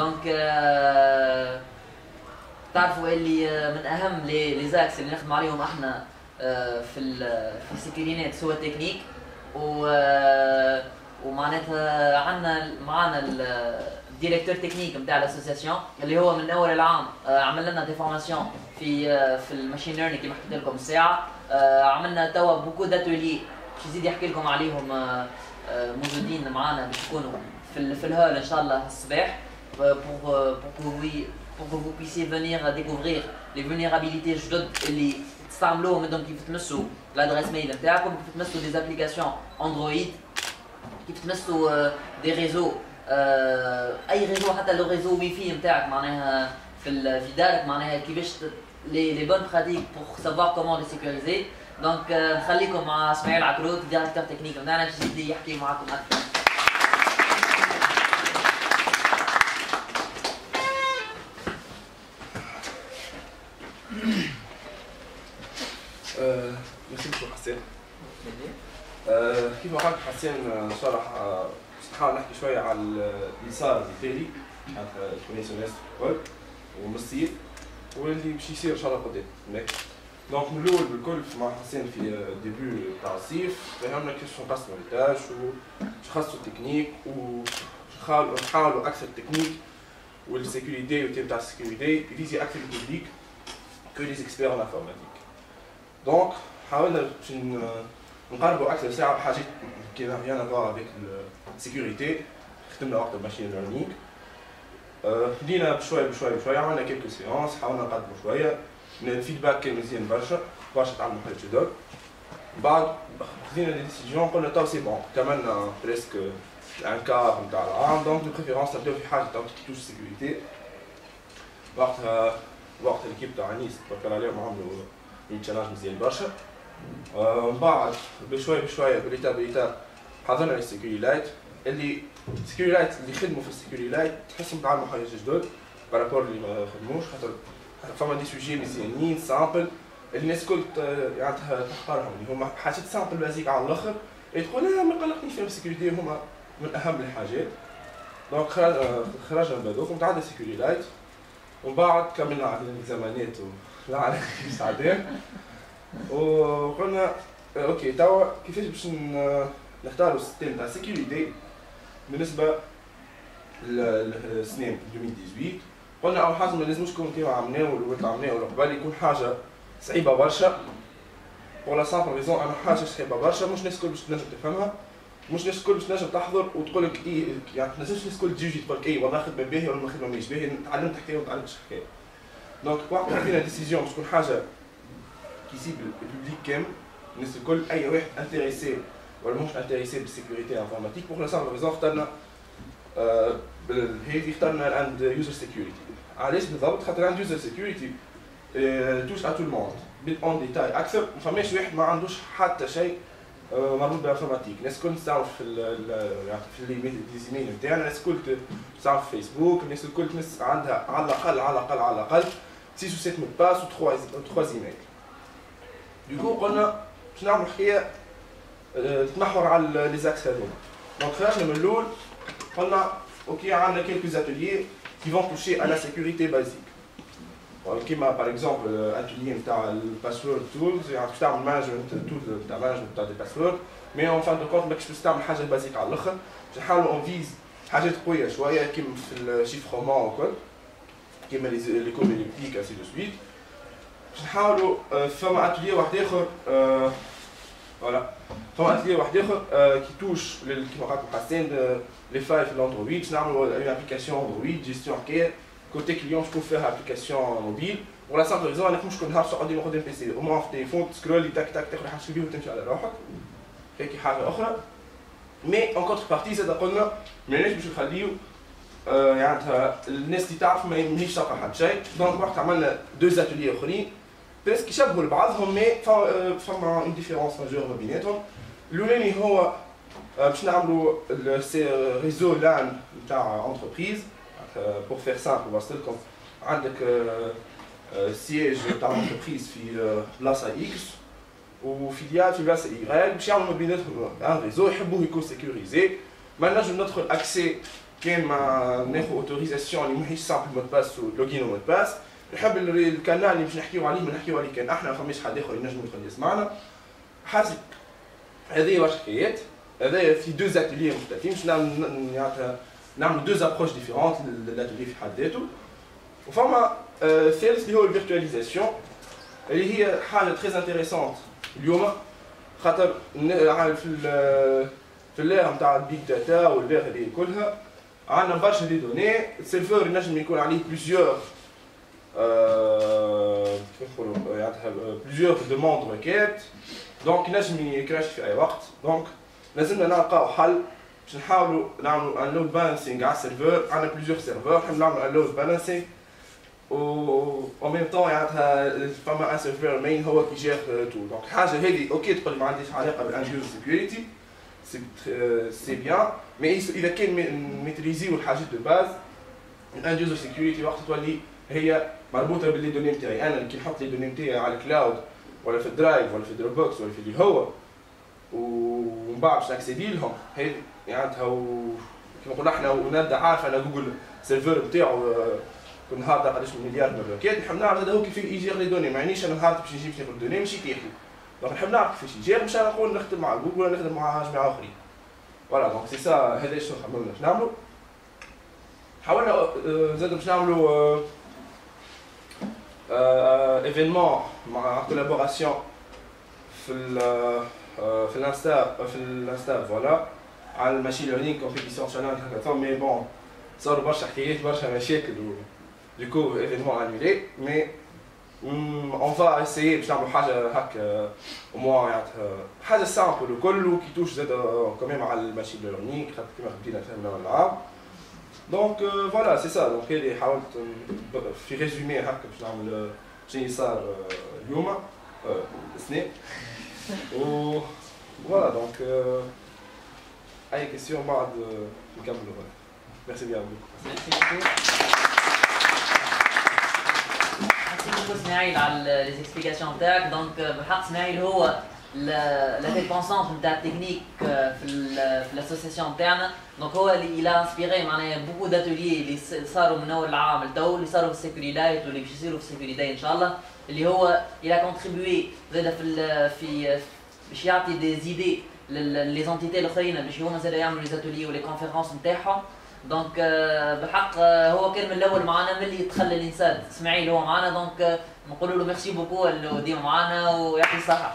donc تعرفوا اللي من أهم les axes اللي نخدم عليهم إحنا في في Securinets سوى التكنيك. و ومعناتها عندنا معنا ال directeur technique نتاع ال association اللي هو من أول العام عمل لنا des formations في في ال machine learning كما حكيت لكم الساعة. عملنا توا beaucoup d'ateliers باش يزيد يحكي لكم عليهم موجودين معنا باش يكونوا في في ال hall إن شاء الله الصباح. Pour, pour, que vous, pour que vous puissiez venir découvrir les vulnérabilités جدد اللي تستعملوهم أنتم كيف تمسوا ال adresse mail نتاعكم كيف تمسوا des applications Android كيف تمسوا des réseaux et réseaux حتى le réseau Wi-Fi نتاعك معناها في في دارك معناها كيفاش les les bonnes pratiques pour savoir comment les sécuriser دونك نخليكم مع اسماعيل عكروت ديريكتور تكنيك نتاعنا باش يزيد يحكي معاكم أكثر حسين. كيف ما قال حسين شرح نحاول نحكي شوية على اليسار التالي الكونيسيونيست الكل ومصير واللي باش يصير إن شاء الله قدام. دونك من الأول بالكل مع حسين في ديبي تاع الصيف فهمنا كيفاش نقسموا التاج ونخصصوا التكنيك ونحاولوا أكثر التكنيك والسيكوريتي والتيم تاع السيكوريتي يفيزي أكثر البوبليك كو لي اكسبير ان انفورماتيك دونك حاولنا باش نقربوا أكثر ساعة بحاجات كي ريان افوار افيك السيكوريتي خدمنا وقت الماشين ليرنينغ بدينا بشويه بشويه بشويه عملنا كيلكو سيونس حاولنا نقدموا شوية. الفيدباك كان مزيان برشا برشا تعلموا حاجات جدد بعد خذينا دي ديسيجن قلنا تو سي بون كملنا بريسك ان كار نتاع العام. دونك دو بريفيرونس نبداو في حاجة تو توش سيكوريتي وقتها وقت الكيب تاع نيس توكل عليهم عملوا تشالنج مزيان برشا. ومن بعد بشويه بشويه بريتا بريتا حضرنا سيكوري لايت اللي سيكوري لايت اللي خدموا في السيكوري لايت تحسهم تعلموا حاجات جدد. بارابور اللي ما خدموش خاطر فما دي سوجي مزيانين سامبل الناس الكل يعني تختارهم اللي هما حاجات سامبل بازيك على الآخر. تقول لا ما قلقنيش فيهم السيكوريتي هما من أهم الحاجات. دونك خرجنا من بعدوك ومتعدى سيكوري لايت ومن بعد كملنا على الإكزامانات. لا على سعدان وقلنا okay توا كيفاش باش نختاروا ال système تاع sécurité بالنسبة للسنين 2018 قلنا أول حاجة ما لازمش يكون كيما عملناه واللي عملناه قبل يكون حاجة صعيبة برشا. pour la simple raison أنا حاجة صعيبة برشا مش الناس الكل باش تنجم تفهمها مش الناس الكل باش تنجم تحضر وتقول لك إيه يعني ما تنجمش الناس الكل تجي تقول لك إيه والله خدمة باهية ولا ما خدمة ماهيش باهية تعلمت حكايه وما تعلمتش حكايه Donc وقت خدينا décision باش تكون حاجة qui cible ال public كامل الناس الكل اي واحد intéressé ولا مش intéressé بال sécurité informatique pour la simple raison اخترنا هذه اخترنا end user security علاش بالضبط خاطر end user security touche à tout le monde en détail أكثر ما فماش واحد ما عندوش حتى شيء مربوط بال informatique الناس الكل تستعمل في يعني في الايميل نتاعنا الناس الكل في فيسبوك الناس الكل عندها على الاقل على الاقل على الاقل 6 و 7 mots de passe و 3 emails donc قلنا باش نعملوا حكاية تتمحور على les axes هذوما donc خرجنا من الأول قلنا okay عندنا quelques ateliers qui vont toucher à la sécurité basique. كيما par exemple atelier نتاع ال password tools باش تعمل management tool نتاع management نتاع des passwords مي اون فان دو كونت ماكش باش تعمل حاجة بازيك على الآخر باش نحاولوا اون فيز حاجات قويه شوية كيما في الشيفرومون وكل كيما لي كوميونيتيك اسي دو سويت باش نحاولوا فما اتولي واحد آخر فوالا فما اتولي واحد آخر كي توش كيما قالت حسين لي فايل في الاندرويد باش نعملوا اون ابليكاسيون اندرويد جيستيون حكايه كوتي كليون شكون فيها ابليكاسيون موبيل ولا سامبل ريزون انك مش كل نهار تقعد قدام بيسي أو موان في التليفون تسكرولي تاك تاك تاخذ حاجة فيه وتمشي على روحك هيك حاجة أخرى مي اون كونتر بارتي زاد قلنا ماناش باش نخليو يعني الناس اللي تعرف ماهيش تلقى حد شيء دونك وقت عملنا دو اتولي اخرين بريسك يشبهوا لبعضهم مي فما اون ديفيرونس ماجور ما بيناتهم الاولاني هو باش نعملوا ريزو لأن نتاع انتربريز بور فير سامبل وصلت لكم عندك سياج تاع انتربريز في بلاصه إكس وفيليال في بلاصه اي باش يعملوا ما بيناتهم un réseau يحبوه يكون sécurisé ما نجم ندخل accès كان ما ناخذ autorisation اللي ماهيش سامبل مود باس ولوجين ومود باس نحب ال canal اللي باش نحكيو عليه ما نحكيو عليه كان إحنا ما فماش حد آخر ينجم يدخل يسمعنا. حاسب هذه برشا حكايات؟ هذا في deux ateliers مختلفين باش نعمل deux approches différentes لل atelier في حد ذاته. وفما الثالث اللي هو ال virtualisation اللي هي حاجة très intéressante اليوم. خاطر في في l'ère نتاع ال big data و l'ère هذه كلها عندنا برشا des données. ال serveur ينجم يكون عليه plusieurs plusieurs requêtes donc ينجم يcrash في اي وقت donc لازمنا نلقاو حل باش نحاولوا نعملوا un load balancing على ال serveur عندنا plusieurs serveurs نحب نعملوا un load balancing و أو ميم طون يعطيها فما ان سيرفور مين هو كي جير تو دونك حاجة هذه أوكي تقول ما عنديش علاقه بالاند يوزر سيكوريتي سي بيان مي اذا كان ميتريزيو الحاجات دو باز الاند يوزر سيكوريتي وقت تولي هي مربوطة باللي دوني نتاعي أنا كي نحط لي دوني نتاعي على الكلاود ولا في الدرايف ولا في دروب بوكس ولا في اللي هو ومن بعد باش ناكسيدي لهم. هي معناتها كيما قلنا إحنا ونبدأ عارف على جوجل سيرفر بتاعو كل نهار قداش مليار من الروكيت نحب نعرف هذا هو كيف يجير لي دوني معنيش أنا نهار باش نجيب ناخذ دوني ماشي تاخذ دونك نحب نعرف كيفاش يجير مش نقول نخدم مع جوجل ولا نخدم مع جماعة آخرين. فوالا دونك سي سا هذا شنو خممنا باش نعملوا حاولنا زاد باش نعملوا ايفينمون مع كولابوراسيون في ال في ال Insta في ال Insta voilà على ال machine learning compétition شانال hackathon mais bon صاروا برشا حكايات برشا مشاكل و du coup événement annulé mais on va essayer باش نعملوا حاجة هكا au moins يعطيها حاجة simple وكل و qui touche زاد كمان على ال machine learning خاطر كيما بدينا فهمنا الالعاب donc voilà c'est ça donc هذه حاولت في résumé هكا باش نعمل شنو صار اليوم السنة و voilà donc اي question بعد نكملوا merci bien merci beaucoup merci beaucoup اسماعيل على les explications تاعك donc بالحق اسماعيل هو la dépendance نتاع التكنيك في في l'association تاعنا donc هو اللي il a inspiré معناها beaucoup d'ateliers اللي صاروا من اول العام لتو اللي صاروا في ال SecuriLight واللي باش يصيروا في ال SecuriDay ان شاء الله اللي هو il a contribué زاد في في باش يعطي des idées les entités الاخرين باش هما زاد يعملوا les ateliers و les conférences نتاعهم donc بالحق هو كان من الأول معنا ملي دخل الانسان اسماعيل هو معنا donc نقول له merci beaucoup ديما معنا ويعطي الصحه